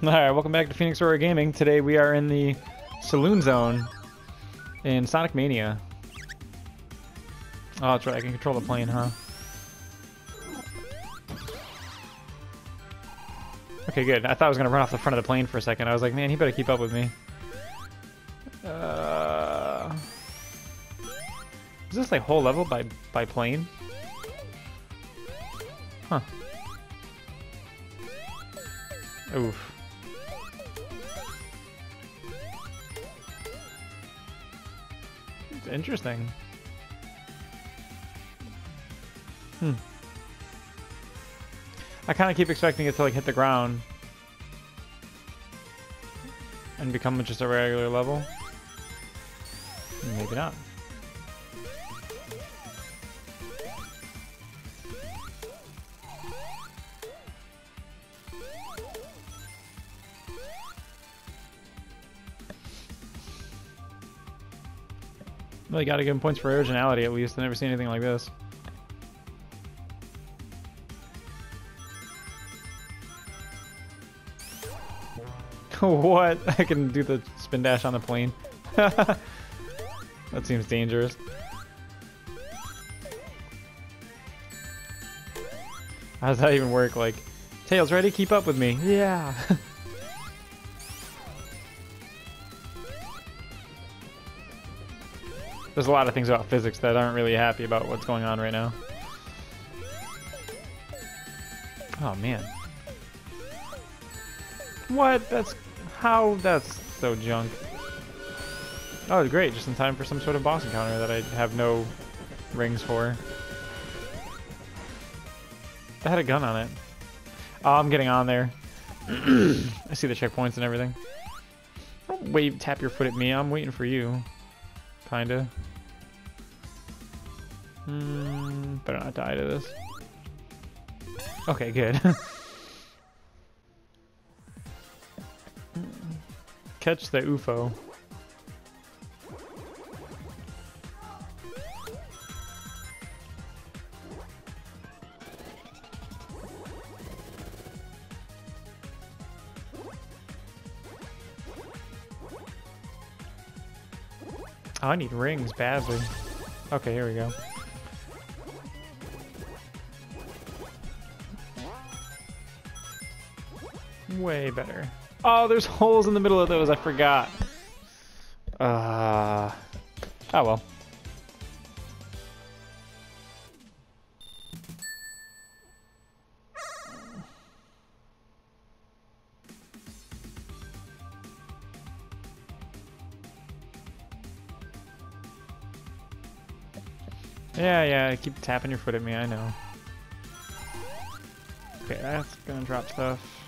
Alright, welcome back to Phoenix Aurora Gaming. Today we are in the Saloon Zone in Sonic Mania. Oh, that's right, I can control the plane, huh? Okay, good. I thought I was going to run off the front of the plane for a second. I was like, man, he better keep up with me. Uh, is this like whole level by, by plane? Huh. Oof. Interesting. Hmm. I kind of keep expecting it to like hit the ground and become just a regular level. Maybe not. Really gotta give him points for originality at least. I've never seen anything like this. what? I can do the spin dash on the plane. that seems dangerous. How does that even work? Like, Tails, ready? Keep up with me. Yeah. There's a lot of things about physics that aren't really happy about what's going on right now. Oh, man. What? That's... How? That's so junk. Oh, great. Just in time for some sort of boss encounter that I have no rings for. That had a gun on it. Oh, I'm getting on there. I see the checkpoints and everything. Don't wave, tap your foot at me. I'm waiting for you. Kinda. Hmm, better not die to this. Okay, good. Catch the UFO. Oh, I need rings badly. Okay, here we go. Way better. Oh, there's holes in the middle of those. I forgot. Uh, oh well. Yeah, yeah, keep tapping your foot at me, I know. Okay, that's gonna drop stuff.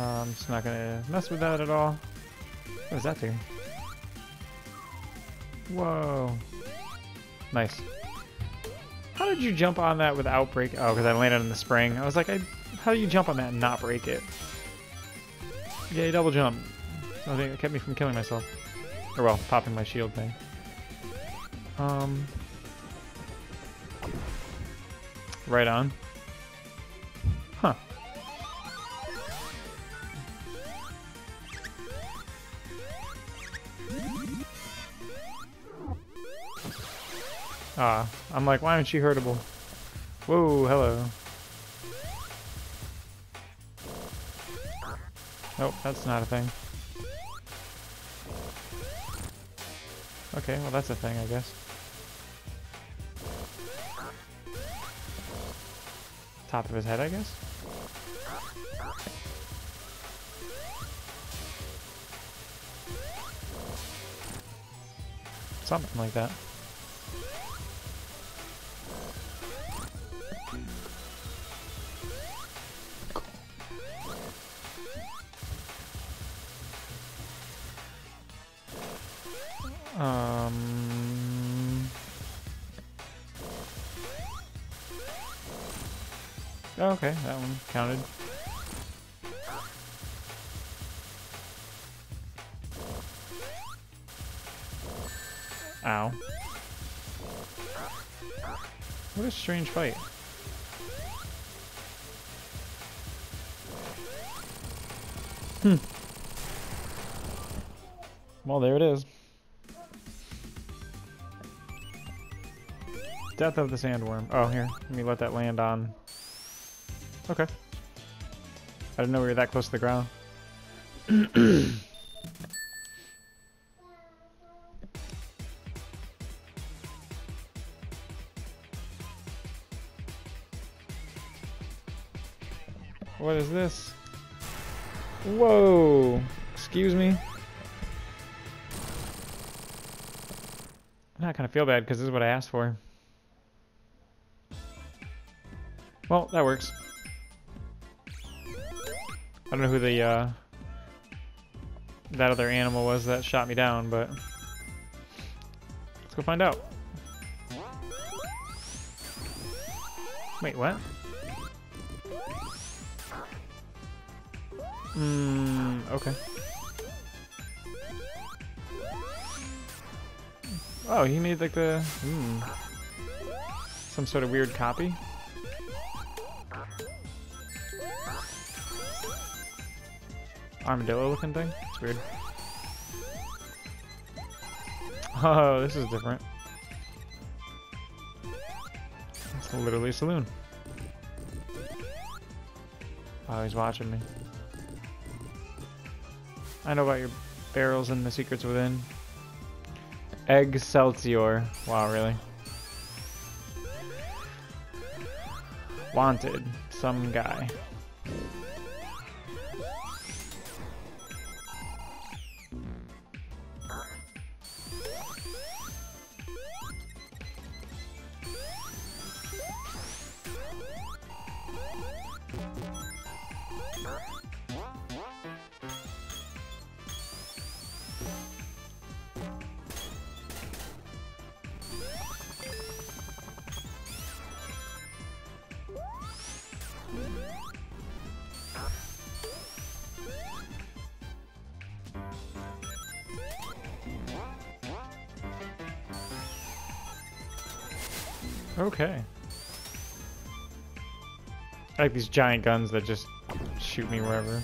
I'm um, just not gonna mess with that at all. What does that do? Whoa. Nice. How did you jump on that without break? Oh, because I landed in the spring. I was like, I, how do you jump on that and not break it? Yeah, double jump. I think it kept me from killing myself. Or well, popping my shield thing. Um. Right on. Ah, I'm like, why aren't she hurtable? Whoa, hello. Nope, that's not a thing. Okay, well that's a thing, I guess. Top of his head, I guess? Something like that. Um... Oh, okay, that one counted. Ow. What a strange fight. Hmm. Well, there it is. Death of the sandworm. Oh, here. Let me let that land on. Okay. I didn't know we were that close to the ground. what is this? Whoa! Excuse me? I kind of feel bad because this is what I asked for. Well, that works. I don't know who the, uh, that other animal was that shot me down, but let's go find out. Wait, what? Hmm, okay. Oh, he made like the, hmm, some sort of weird copy. Armadillo looking thing? It's weird. Oh, this is different. It's literally a saloon. Oh, he's watching me. I know about your barrels and the secrets within. Excelsior. Wow, really? Wanted. Some guy. Okay. I like these giant guns that just shoot me wherever.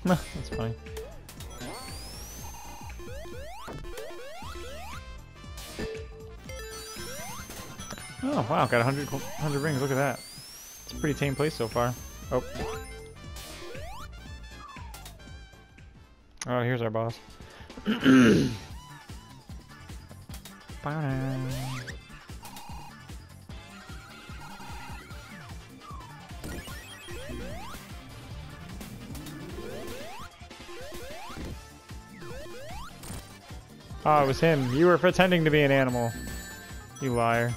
That's funny. Oh, wow, got 100, 100 rings, look at that. It's a pretty tame place so far. Oh. Oh, here's our boss. Oh, it was him. You were pretending to be an animal. You liar.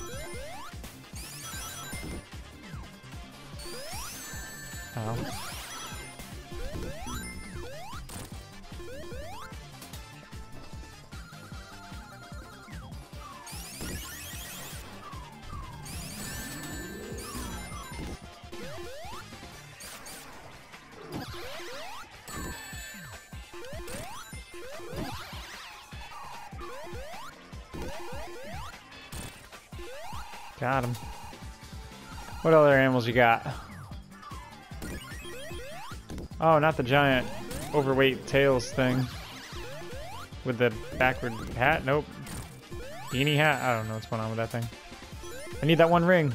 Got him. What other animals you got? Oh, not the giant overweight tails thing. With the backward hat? Nope. Beanie hat? I don't know what's going on with that thing. I need that one ring.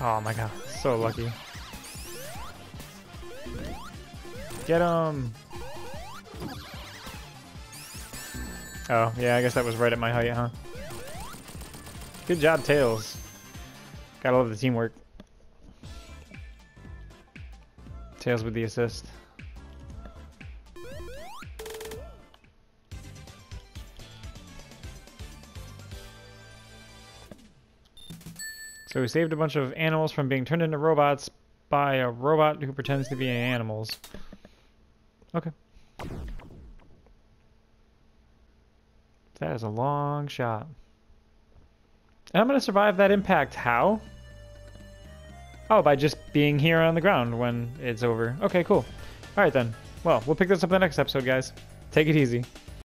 Oh my god, so lucky. Get him! Oh, yeah, I guess that was right at my height, huh? Good job, Tails. Gotta love the teamwork. Tails with the assist. So we saved a bunch of animals from being turned into robots by a robot who pretends to be animals. Okay. That is a long shot. And I'm going to survive that impact. How? Oh, by just being here on the ground when it's over. Okay, cool. All right, then. Well, we'll pick this up in the next episode, guys. Take it easy.